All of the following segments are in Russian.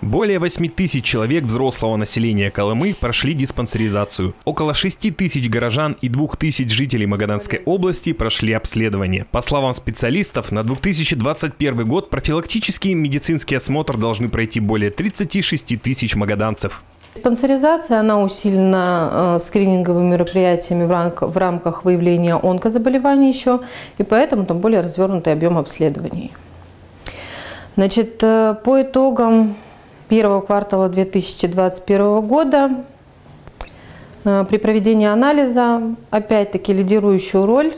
Более 8 тысяч человек взрослого населения Колымы прошли диспансеризацию. Около 6 тысяч горожан и 2 тысяч жителей Магаданской области прошли обследование. По словам специалистов, на 2021 год профилактический медицинский осмотр должны пройти более 36 тысяч магаданцев. Диспансеризация, она усилена э, скрининговыми мероприятиями в, рамк, в рамках выявления онкозаболеваний еще, и поэтому там более развернутый объем обследований. Значит, э, по итогам первого квартала 2021 года э, при проведении анализа, опять-таки, лидирующую роль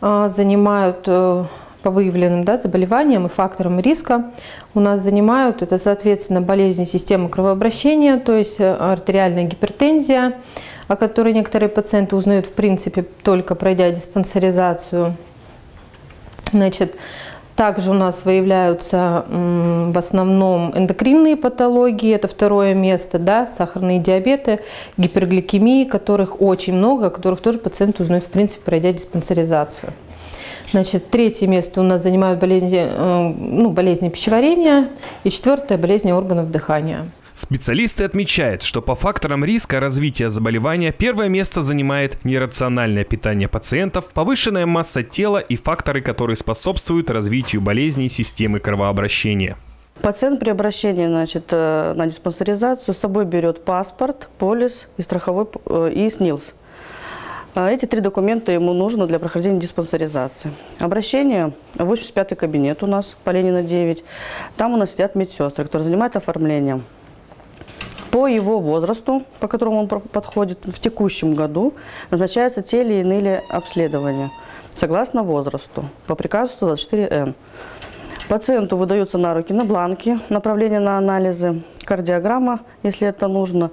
э, занимают э, по выявленным да, заболеваниям и факторам риска у нас занимают, это, соответственно, болезни системы кровообращения, то есть артериальная гипертензия, о которой некоторые пациенты узнают, в принципе, только пройдя диспансеризацию. Значит, также у нас выявляются в основном эндокринные патологии, это второе место, да, сахарные диабеты, гипергликемии, которых очень много, которых тоже пациенты узнают, в принципе, пройдя диспансеризацию. Значит, третье место у нас занимают болезни, э, ну, болезни пищеварения и четвертое – болезни органов дыхания. Специалисты отмечают, что по факторам риска развития заболевания первое место занимает нерациональное питание пациентов, повышенная масса тела и факторы, которые способствуют развитию болезней системы кровообращения. Пациент при обращении значит, э, на диспансеризацию с собой берет паспорт, полис и страховой э, и СНИЛС. А эти три документа ему нужно для прохождения диспансеризации. Обращение в 85-й кабинет у нас по Ленина 9. Там у нас сидят медсестры, которые занимаются оформлением по его возрасту, по которому он подходит в текущем году, назначаются те или иные обследования согласно возрасту по приказу 124Н. Пациенту выдаются на руки на бланки направление на анализы, кардиограмма, если это нужно.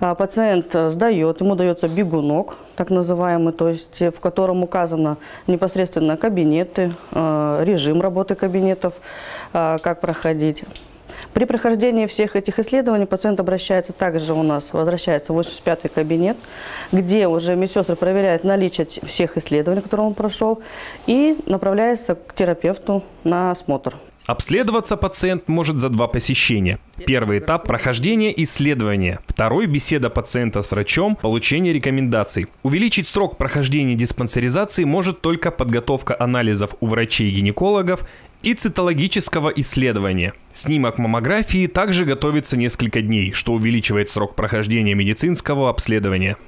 А пациент сдает, ему дается бегунок, так называемый, то есть в котором указано непосредственно кабинеты, э, режим работы кабинетов, э, как проходить. При прохождении всех этих исследований пациент обращается также у нас, возвращается в 85-й кабинет, где уже медсестры проверяют наличие всех исследований, которые он прошел, и направляется к терапевту на осмотр. Обследоваться пациент может за два посещения. Первый этап – прохождение исследования. Второй – беседа пациента с врачом, получение рекомендаций. Увеличить срок прохождения диспансеризации может только подготовка анализов у врачей гинекологов и цитологического исследования. Снимок маммографии также готовится несколько дней, что увеличивает срок прохождения медицинского обследования.